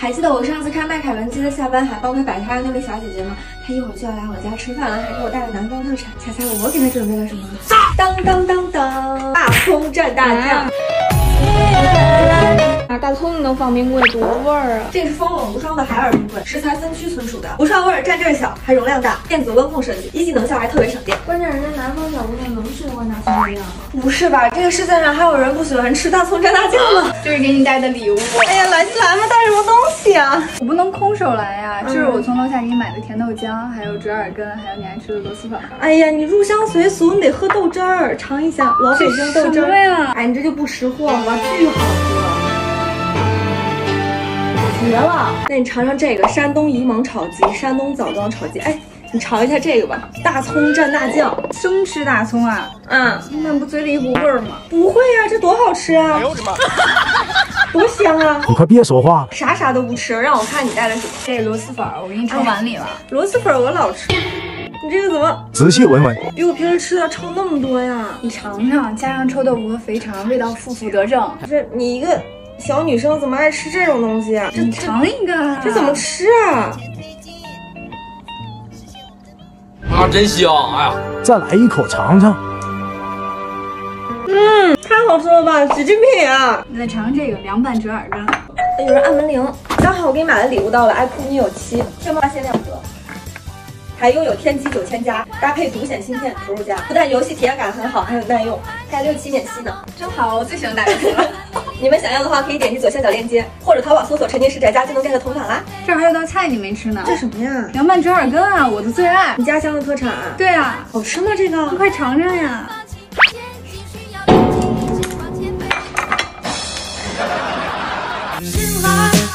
还记得我上次看迈凯伦记得下班还帮他摆摊的那位小姐姐吗？她一会儿就要来我家吃饭了，还给我带了南方特产。猜猜我给她准备了什么？当当当当，大葱蘸大酱。放冰柜多味儿啊！这是风冷无霜的海尔冰柜，食材分区存储的，不串味儿，占地儿小，还容量大，电子温控设计，一级能效还特别省电。关键人家南方小姑娘能喜欢大葱蘸酱吗？不是吧？这个世界上还有人不喜欢吃大葱蘸大酱吗？就是给你带的礼物。哎呀，来就来嘛，带什么东西啊？我不能空手来呀！这是我从楼下给你买的甜豆浆，还有折耳根，还有你爱吃的螺蛳粉。哎呀，你入乡随俗，你得喝豆汁儿，尝一下老北京豆汁儿呀！哎，你这就不识货了，巨好喝。绝了！那你尝尝这个山东沂蒙炒鸡，山东枣庄炒鸡。哎，你尝一下这个吧，大葱蘸大酱，生吃大葱啊？嗯，那不嘴里一股味儿吗？不会呀，这多好吃啊！哎呦我的妈，多香啊！你快别说话，啥啥都不吃，让我看你带了什么？这螺蛳粉，我给你盛碗里了。螺蛳粉我老吃，你这个怎么仔细闻闻，比我平时吃的臭那么多呀？你尝尝，加上臭豆腐和肥肠，味道负负得正。不是你一个。小女生怎么爱吃这种东西啊？你尝一个，这怎么吃啊？啊，真香！哎呀，再来一口尝尝。嗯，太好吃了吧，极品啊！你再尝尝这个凉拌折耳根。有人按门铃，刚好我给你买的礼物到了，iQOO Neo 7，天猫限量折。还拥有天玑九千加，搭配独显芯片，投入价，不但游戏体验感很好，还很耐用，还六七免息呢，真好，我最喜欢打游戏了。你们想要的话，可以点击左下角链接，或者淘宝搜索“沉浸式宅家”就能 get 同款啦。这儿还有道菜你没吃呢，这什么呀？凉拌折耳根啊，我的最爱，你家乡的特产。对啊，好吃吗？这个，快尝尝呀。